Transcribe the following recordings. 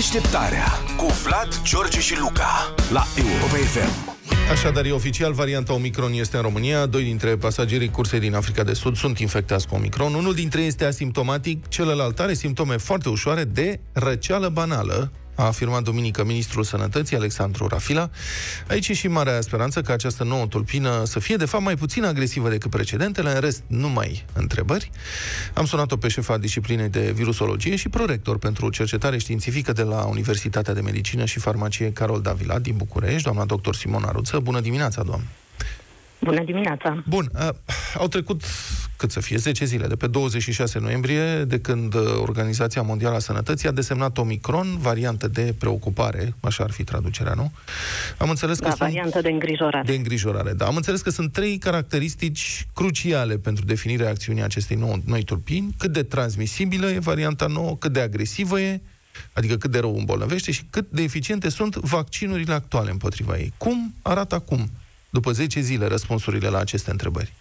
Deșteptarea cu Vlad, George și Luca la Europa FM. Așadar, e oficial, varianta Omicron este în România. Doi dintre pasagerii cursei din Africa de Sud sunt infectați cu Omicron. Unul dintre ei este asimptomatic, celălalt are simptome foarte ușoare de răceală banală, a afirmat duminică ministrul sănătății Alexandru Rafila. Aici e și marea speranță că această nouă tulpină să fie de fapt mai puțin agresivă decât precedentele, în rest numai întrebări. Am sunat-o pe șefa disciplinei de virusologie și prorector pentru cercetare științifică de la Universitatea de Medicină și Farmacie Carol Davila din București, doamna doctor Simona Aruță. Bună dimineața, doamnă! Bună dimineața! Bun, a, au trecut, cât să fie, 10 zile, de pe 26 noiembrie, de când uh, Organizația Mondială a Sănătății a desemnat Omicron, variantă de preocupare, așa ar fi traducerea, nu? Am înțeles că da, sunt... variantă de îngrijorare. De îngrijorare, da. Am înțeles că sunt trei caracteristici cruciale pentru definirea acțiunii acestei noi, noi tulpini, cât de transmisibilă e varianta nouă, cât de agresivă e, adică cât de rău îmbolnăvește și cât de eficiente sunt vaccinurile actuale împotriva ei. Cum arată acum după 10 zile, răspunsurile la aceste întrebări?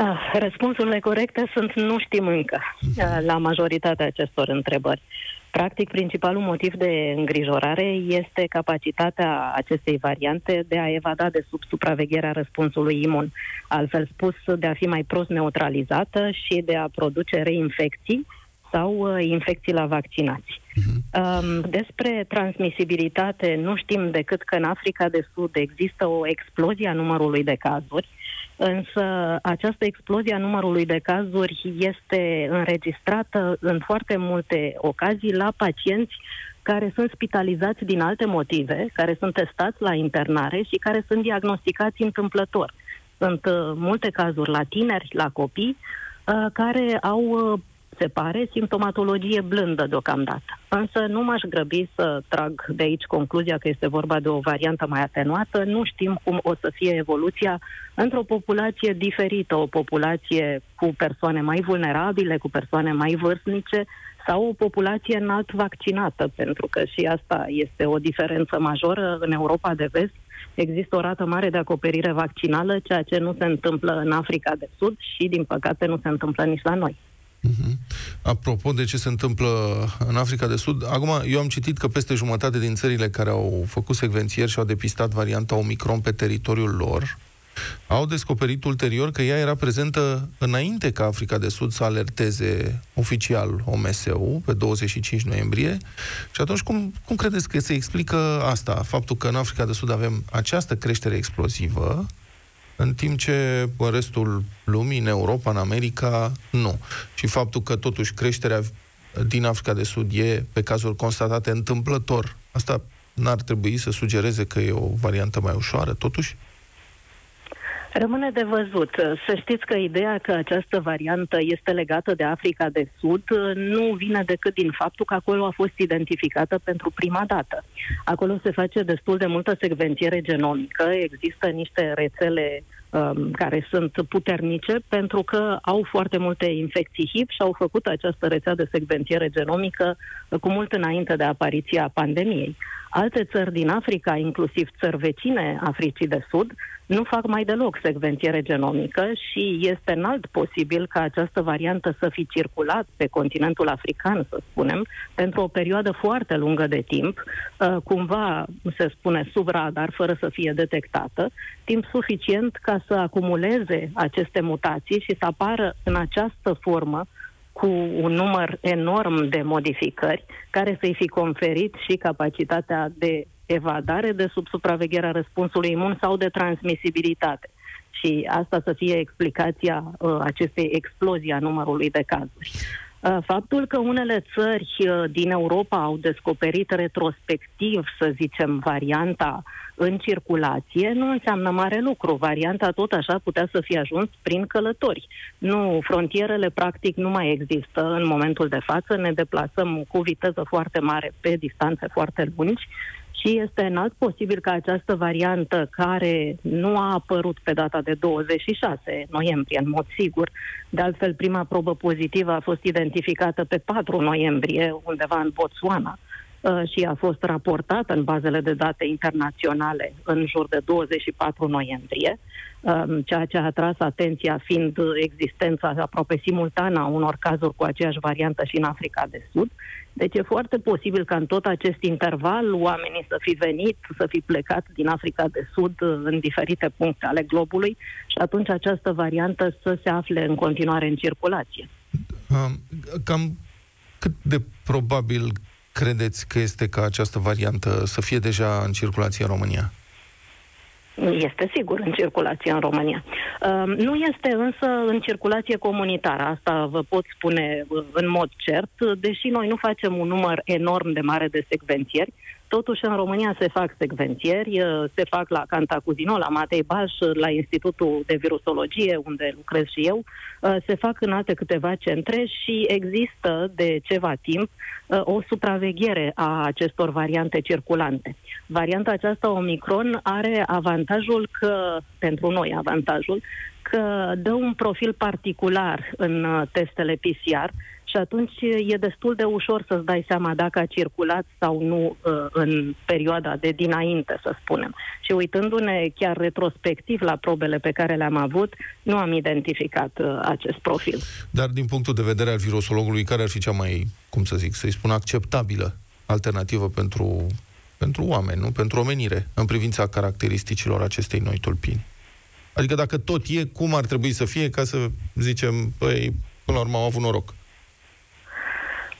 Ah, răspunsurile corecte sunt nu știm încă mhm. la majoritatea acestor întrebări. Practic, principalul motiv de îngrijorare este capacitatea acestei variante de a evada de sub supravegherea răspunsului imun, altfel spus, de a fi mai prost neutralizată și de a produce reinfecții sau uh, infecții la vaccinați. Uh-huh. Despre transmisibilitate nu știm decât că în Africa de Sud există o explozie a numărului de cazuri, însă această explozie a numărului de cazuri este înregistrată în foarte multe ocazii la pacienți care sunt spitalizați din alte motive, care sunt testați la internare și care sunt diagnosticați întâmplător. Sunt uh, multe cazuri la tineri, la copii, uh, care au uh, se pare, simptomatologie blândă deocamdată. Însă nu m-aș grăbi să trag de aici concluzia că este vorba de o variantă mai atenuată. Nu știm cum o să fie evoluția într-o populație diferită, o populație cu persoane mai vulnerabile, cu persoane mai vârstnice sau o populație înalt vaccinată, pentru că și asta este o diferență majoră în Europa de vest. Există o rată mare de acoperire vaccinală, ceea ce nu se întâmplă în Africa de Sud și, din păcate, nu se întâmplă nici la noi. Uh-huh. Apropo de ce se întâmplă în Africa de Sud, acum eu am citit că peste jumătate din țările care au făcut secvențieri și au depistat varianta Omicron pe teritoriul lor, au descoperit ulterior că ea era prezentă înainte ca Africa de Sud să alerteze oficial OMS-ul pe 25 noiembrie. Și atunci cum, cum credeți că se explică asta? Faptul că în Africa de Sud avem această creștere explozivă în timp ce în restul lumii, în Europa, în America, nu. Și faptul că totuși creșterea din Africa de Sud e pe cazuri constatate întâmplător, asta n-ar trebui să sugereze că e o variantă mai ușoară, totuși? Rămâne de văzut. Să știți că ideea că această variantă este legată de Africa de Sud nu vine decât din faptul că acolo a fost identificată pentru prima dată. Acolo se face destul de multă secvențiere genomică, există niște rețele um, care sunt puternice pentru că au foarte multe infecții HIV și au făcut această rețea de secvențiere genomică cu mult înainte de apariția pandemiei. Alte țări din Africa, inclusiv țări vecine Africii de Sud, nu fac mai deloc secvențiere genomică și este înalt posibil ca această variantă să fi circulat pe continentul african, să spunem, pentru o perioadă foarte lungă de timp, uh, cumva, se spune, sub radar, fără să fie detectată, timp suficient ca să acumuleze aceste mutații și să apară în această formă cu un număr enorm de modificări care să-i fi conferit și capacitatea de evadare de sub supravegherea răspunsului imun sau de transmisibilitate. Și asta să fie explicația uh, acestei explozii a numărului de cazuri. Uh, faptul că unele țări uh, din Europa au descoperit retrospectiv, să zicem, varianta în circulație, nu înseamnă mare lucru. Varianta tot așa putea să fie ajuns prin călători. Nu, frontierele practic nu mai există în momentul de față, ne deplasăm cu viteză foarte mare pe distanțe foarte lungi și este înalt posibil ca această variantă care nu a apărut pe data de 26 noiembrie, în mod sigur, de altfel prima probă pozitivă a fost identificată pe 4 noiembrie undeva în Botswana uh, și a fost raportată în bazele de date internaționale în jur de 24 noiembrie. um, ceea ce a atras atenția fiind existența aproape simultană a unor cazuri cu aceeași variantă și în Africa de Sud. Deci e foarte posibil ca în tot acest interval oamenii să fi venit, să fi plecat din Africa de Sud în diferite puncte ale globului și atunci această variantă să se afle în continuare în circulație. Cam cât de probabil credeți că este ca această variantă să fie deja în circulație în România? Este sigur în circulație în România. Uh, nu este însă în circulație comunitară, asta vă pot spune uh, în mod cert, deși noi nu facem un număr enorm de mare de secvențieri, Totuși, în România se fac secvențieri, uh, se fac la Cantacuzino, la Matei Baș, la Institutul de Virusologie, unde lucrez și eu, uh, se fac în alte câteva centre și există de ceva timp uh, o supraveghere a acestor variante circulante. Varianta aceasta Omicron are avantajul că, pentru noi avantajul, că dă un profil particular în testele PCR, și atunci e destul de ușor să-ți dai seama dacă a circulat sau nu uh, în perioada de dinainte, să spunem. Și uitându-ne chiar retrospectiv la probele pe care le-am avut, nu am identificat uh, acest profil. Dar din punctul de vedere al virusologului, care ar fi cea mai, cum să zic, să-i spun, acceptabilă alternativă pentru, pentru oameni, nu? Pentru omenire, în privința caracteristicilor acestei noi tulpini? Adică dacă tot e, cum ar trebui să fie ca să zicem, păi, până la urmă am avut noroc?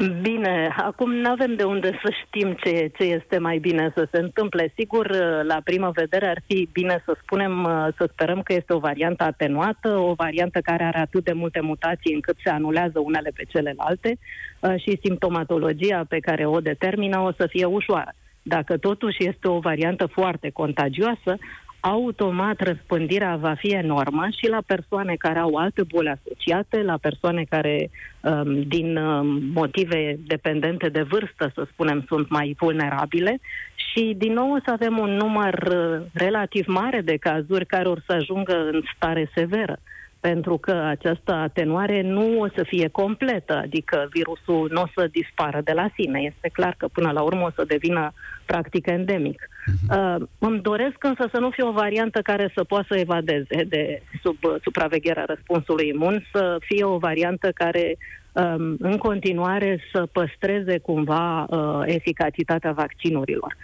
Bine, acum nu avem de unde să știm ce, ce este mai bine să se întâmple. Sigur, la primă vedere ar fi bine să spunem, să sperăm că este o variantă atenuată, o variantă care are atât de multe mutații încât se anulează unele pe celelalte uh, și simptomatologia pe care o determină o să fie ușoară. Dacă totuși este o variantă foarte contagioasă, automat răspândirea va fi enormă și la persoane care au alte boli asociate, la persoane care, um, din um, motive dependente de vârstă, să spunem, sunt mai vulnerabile. Și, din nou, o să avem un număr uh, relativ mare de cazuri care or să ajungă în stare severă pentru că această atenuare nu o să fie completă, adică virusul nu o să dispară de la sine. Este clar că până la urmă o să devină practic endemic. Uh-huh. Uh, îmi doresc însă să nu fie o variantă care să poată să evadeze de sub supravegherea răspunsului imun, să fie o variantă care um, în continuare să păstreze cumva uh, eficacitatea vaccinurilor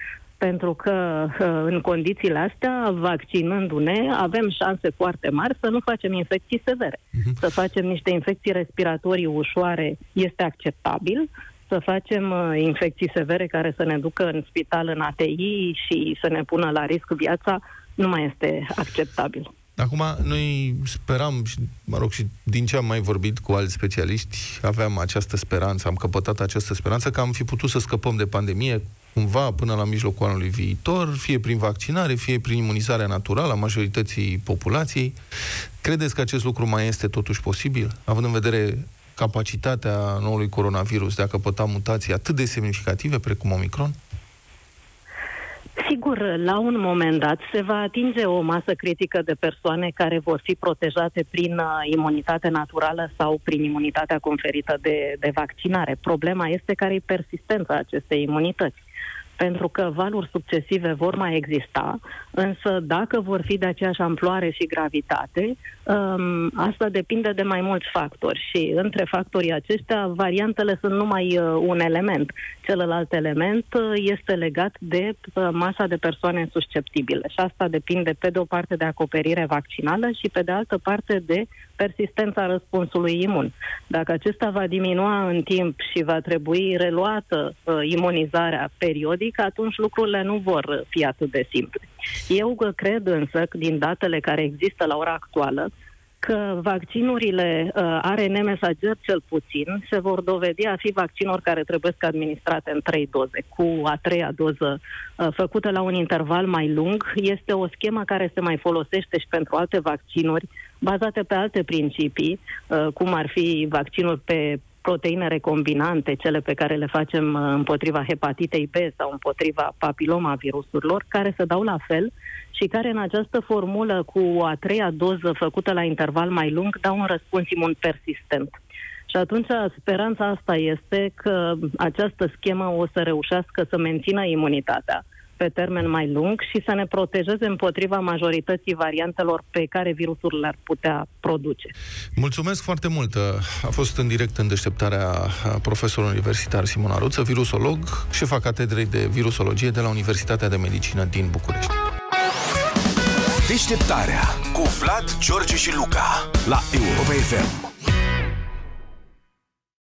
pentru că în condițiile astea, vaccinându-ne, avem șanse foarte mari să nu facem infecții severe. Uh-huh. Să facem niște infecții respiratorii ușoare este acceptabil, să facem uh, infecții severe care să ne ducă în spital în ATI și să ne pună la risc viața nu mai este acceptabil. Acum, noi speram, și, mă rog, și din ce am mai vorbit cu alți specialiști, aveam această speranță, am căpătat această speranță că am fi putut să scăpăm de pandemie cumva până la mijlocul anului viitor, fie prin vaccinare, fie prin imunizarea naturală a majorității populației. Credeți că acest lucru mai este totuși posibil, având în vedere capacitatea noului coronavirus de a căpăta mutații atât de semnificative precum Omicron? Sigur, la un moment dat se va atinge o masă critică de persoane care vor fi protejate prin uh, imunitate naturală sau prin imunitatea conferită de, de vaccinare. Problema este care e persistența acestei imunități pentru că valuri succesive vor mai exista, însă dacă vor fi de aceeași amploare și gravitate, um, asta depinde de mai mulți factori și între factorii aceștia variantele sunt numai uh, un element. Celălalt element uh, este legat de uh, masa de persoane susceptibile și asta depinde pe de o parte de acoperire vaccinală și pe de altă parte de persistența răspunsului imun. Dacă acesta va diminua în timp și va trebui reluată uh, imunizarea periodică, atunci lucrurile nu vor fi atât de simple. Eu cred însă, din datele care există la ora actuală, că vaccinurile uh, ARN mesager cel puțin se vor dovedi a fi vaccinuri care trebuie să administrate în trei doze. Cu a treia doză uh, făcută la un interval mai lung, este o schemă care se mai folosește și pentru alte vaccinuri bazate pe alte principii, uh, cum ar fi vaccinul pe proteine recombinante, cele pe care le facem uh, împotriva hepatitei B sau împotriva papiloma virusurilor, care se dau la fel și care în această formulă cu a treia doză făcută la interval mai lung dau un răspuns imun persistent. Și atunci speranța asta este că această schemă o să reușească să mențină imunitatea pe termen mai lung și să ne protejeze împotriva majorității variantelor pe care virusul le-ar putea produce. Mulțumesc foarte mult. A fost în direct în deșteptarea profesorul universitar Simon Aruță, virusolog, șefa catedrei de virusologie de la Universitatea de Medicină din București. Deșteptarea cu Vlad, George și Luca la Europa FM.